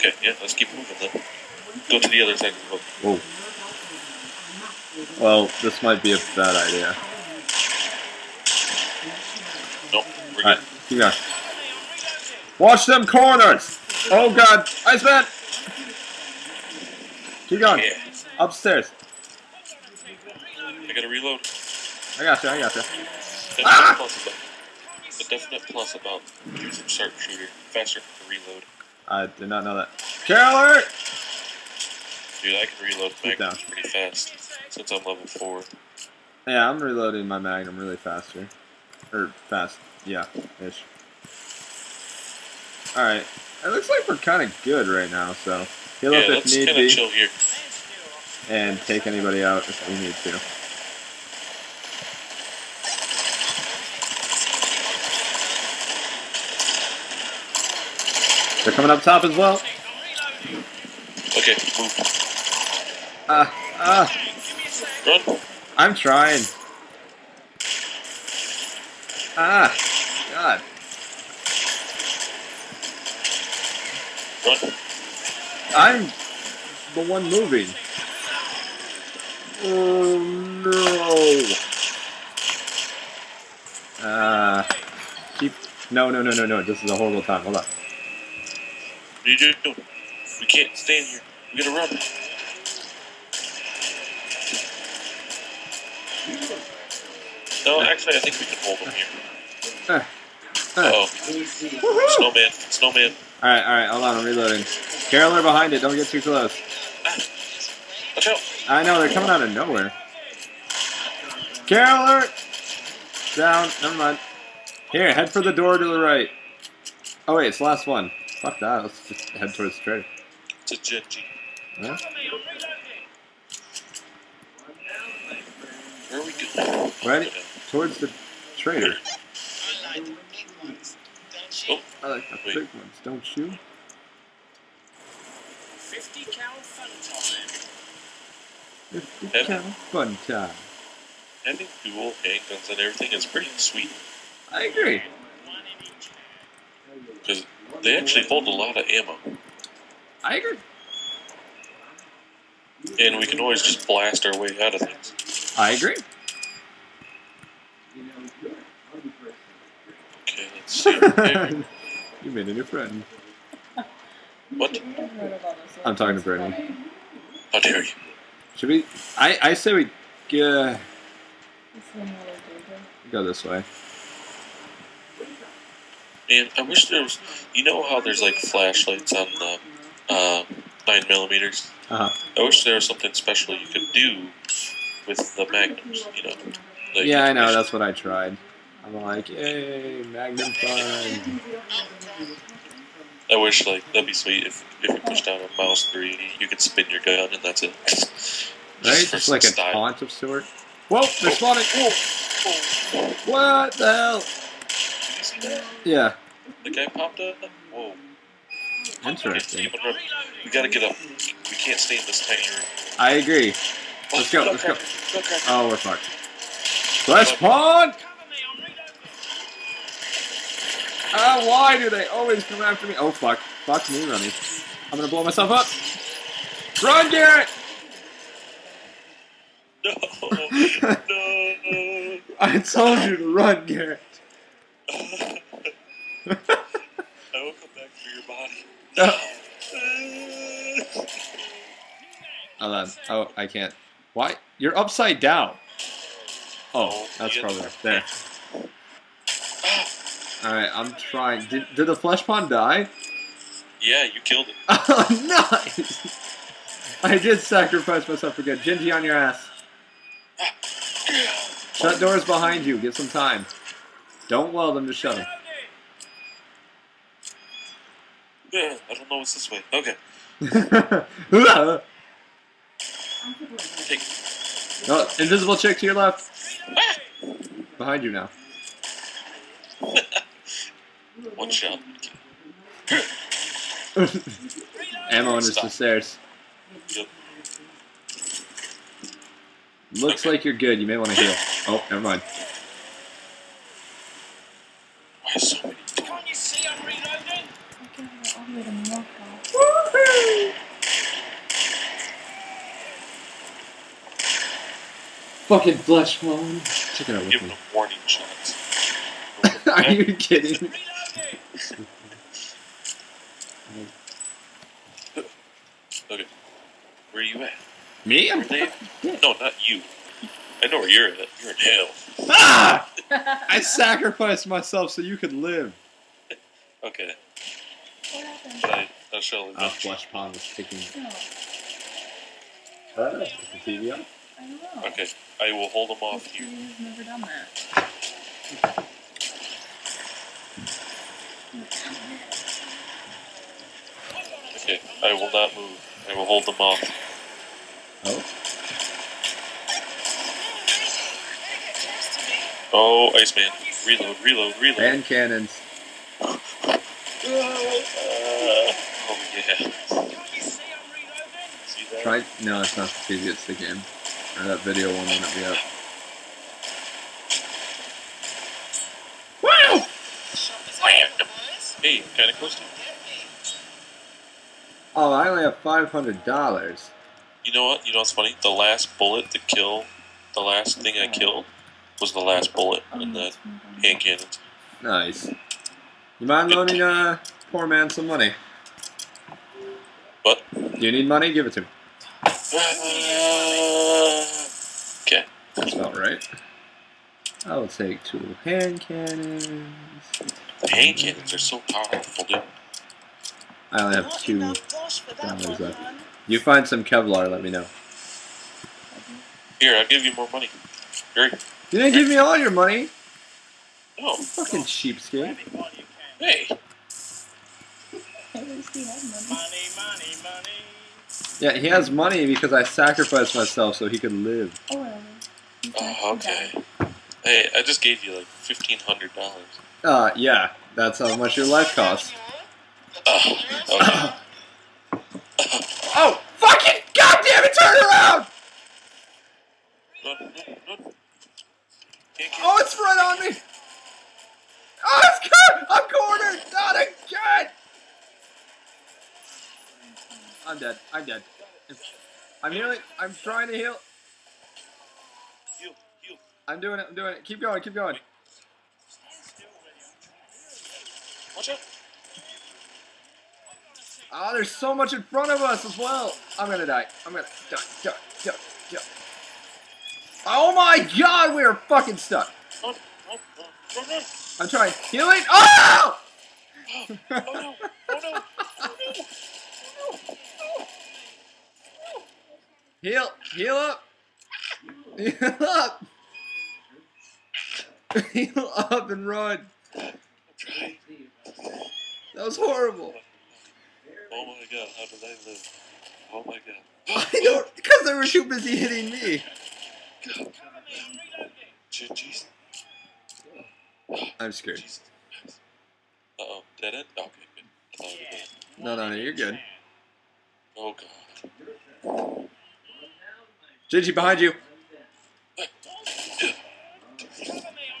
Okay, yeah, let's keep moving then. Go to the other side of the boat. Whoa. Well, this might be a bad idea. Nope, we're good. keep going. Watch them corners! Oh god, Iceman! Keep going. Yeah. Upstairs. I gotta reload. I got you, I got you. Definite Ah! plus about the definite plus about using sharpshooter. Faster reload. I did not know that. Carol! Dude, I can reload magnums pretty fast since I'm level four. Yeah, I'm reloading my Magnum really faster. Or fast, yeah, ish. Alright. It looks like we're kind of good right now, so heal yeah, up if let's need kind of be, chill here. and take anybody out if we need to. They're coming up top as well. Okay, move. Ah, ah, Run. I'm trying. Ah, God. Run. I'm the one moving. Oh no. Uh, keep. No, no, no, no, no. This is a horrible time. Hold on. Are you doing? We can't stand here. We gotta run. No, actually, I think we can hold them here. Uh, uh. Oh, snowman, snowman. Alright, alright, hold on. I'm reloading. Carol are behind it. Don't get too close. Watch out. I know, they're coming out of nowhere. Carol Down. Never mind. Here, head for the door to the right. Oh, wait, it's the last one. Fuck that. Let's just head towards the trader. It's a Gingy. Yeah? Where are we going? Ready? Towards the trader. Oh, I like the Wait. big ones, don't you? 50 cal fun time. 50 Heavy. cal fun time. having dual handguns and everything is pretty sweet I agree. because they actually hold a lot of ammo, I agree. and we can always just blast our way out of things. I agree. Okay, let's see. You made a new friend. what? I'm talking to Brittany. How dare you? Should we? I I say we uh, go this way. Man, I wish there was. You know how there's like flashlights on the uh, nine millimeters. Uh huh. I wish there was something special you could do with the magnums. You know. Like, Yeah, I know. That's what I tried. I'm like, yay, Magnum fun. I wish like that'd be sweet if if you push down on mouse three, you could spin your gun and that's it. Right? Just like a style. taunt of sort. Whoa, they're spawning. Whoa, What the hell? Did you see that? Yeah, The guy popped up. Whoa. interesting. We gotta get up. We can't stay in this tiny room. I agree. Let's go, let's go. Oh, we're fucked. Fleshpound! Ah, why do they always come after me? Oh, fuck. Fuck me, Runny. I'm gonna blow myself up. Run, Garrett! No, no. I told you to run, Garrett. I will come back for your body. No. Hold on. Oh, I can't. Why? You're upside down. Oh, oh that's Yeah. probably there. Alright, I'm trying. Did, did the fleshpound die? Yeah, you killed it. Oh, nice! I did sacrifice myself again. Gingy on your ass. Shut doors behind you. Get some time. Don't weld them, just shut them. Yeah, I don't know what's this way. Okay, oh, take. invisible chick to your left. Behind you now. One shot. Ammo under the stairs. Yep. Looks like you're good. You may want to heal. Oh, never mind. Why so many? Can't you see I'm reloading? I can have it all the way to knockout. Woohoo! Fucking flesh one. Taking it out with Giving me. them warning shots. Are you kidding? me? Okay. Where are you at? Me? I'm Where they? No, not you. I know where you're at. You're in hell. ah! I sacrificed myself so you could live. Okay. What happened? But I, I shall Ah, avenge you. fleshpound was taking. No, Uh, is the TV on? I don't know. Okay. I will hold them off you. here. TV never done that. Okay. I will not move. I will hold them off. Oh. Oh, Iceman. Reload, reload, reload. And cannons. Uh, oh, yeah. Can't you see I'm reloading? See that? Try. No, it's not the TV. It's the game. Or that video one won't be up. Wow! Hey, kind of close to you. Oh, I only have five hundred dollars. You know what? You know what's funny? The last bullet to kill, the last thing I killed was the last bullet in the that's one of them. hand cannons. Nice. You mind loaning uh poor man some money? What? Do you need money? Give it to me. Okay. That's about right. I will take two hand cannons. Hand cannons are so powerful, dude. I only have two. dollars for that dollars one, left. You find some Kevlar, let me know. Here, I'll give you more money. Hurry. You didn't give me all your money. No. Fucking cheapskate. Grab it while you can. Hey. At least he had money. Money, money, money. Yeah, he has money because I sacrificed myself so he could live. Oh, whatever. Oh, okay. Hey, I just gave you like fifteen hundred dollars. Uh, yeah, that's how much your life costs. Oh, okay. Oh, fucking goddamn it, turn around! Oh, it's right on me! Oh, it's good! I'm cornered! Not again! I'm dead. I'm dead. I'm healing. I'm trying to heal. heal, heal. I'm doing it. I'm doing it. Keep going. Keep going. Watch out. Oh, there's so much in front of us as well. I'm gonna die. I'm gonna die. Die. Die. Die. Oh my god, we are fucking stuck. Run, run, run. I'm trying. Healing. Oh! Oh no, oh no, oh no. Heal. Heal up. Heal up. Heal up and run. That was horrible. Oh my god, how did I live? Oh my god. I don't, because they were too busy hitting me. I'm scared. Uh oh, dead end? Okay, good. I thought it was dead. No, no, no, you're good. Oh god. Gingy, behind you.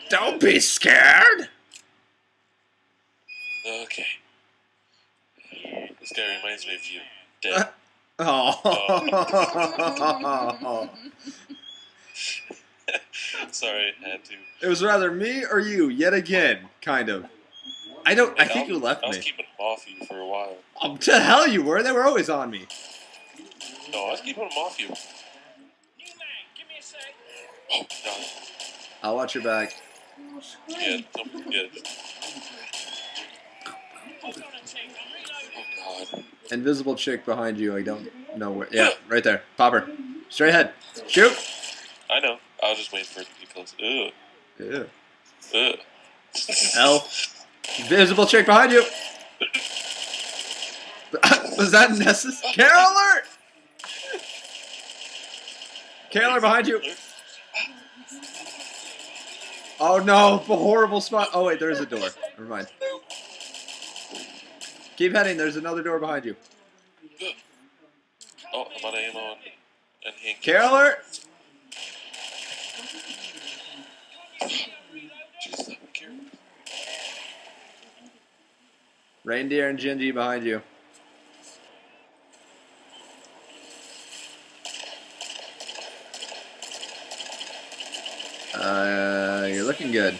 Don't be scared. Okay. This guy reminds me of you. Dead. Uh, oh. Sorry, I had to. it was rather me or you, yet again, kind of. I don't. I think Hey, you left me. I was me. keeping them off you for a while. Oh, to hell you were. They were always on me. No, I was keeping them off you. New man, give me a sec. Oh god. I'll watch your back. Yeah, don't, yeah. just- Hold on a tick, I'm reloading. God. Invisible chick behind you. I don't know where. Yeah, right there. Pop her. Straight ahead. Shoot. I know. I was just waiting for it to be close. Yeah. Ugh. L. Invisible chick behind you. Was that necessary? Carol alert! Behind you. Oh no, a horrible spot. Oh wait, there's a door. Never mind. Keep heading. There's another door behind you. Oh, I'm out of ammo and, hand Carol alert! Jesus, I'm careful. Reindeer and Gingy behind you. Uh, you're looking good.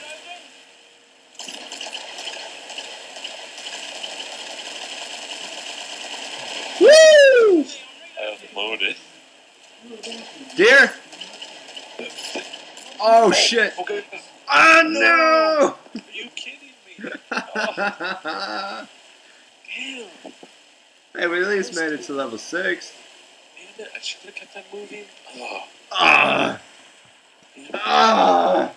Woo! I loaded. Deer! Oh shit! Okay. Oh no! Are you kidding me? Oh, damn. hey, we at least made it to level 6. Damn it. I should have kept that moving. Oh, Ah! Ah!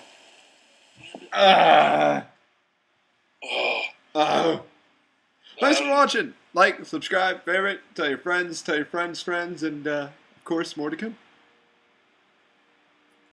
Thanks for watching! Like, subscribe, favorite, tell your friends, tell your friends' friends, and uh, of course, more to come.